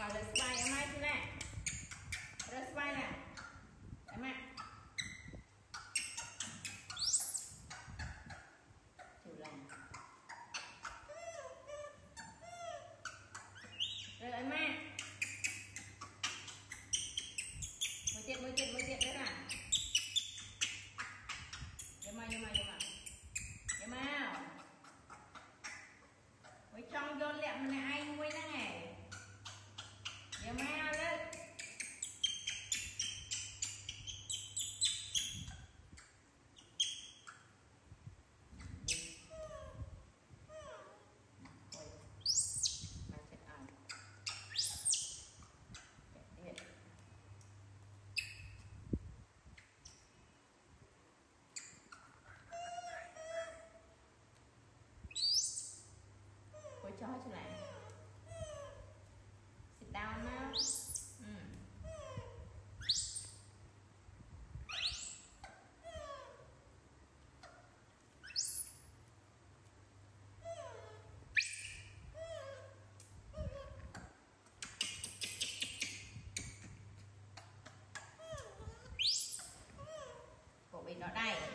Mother's my nó đầy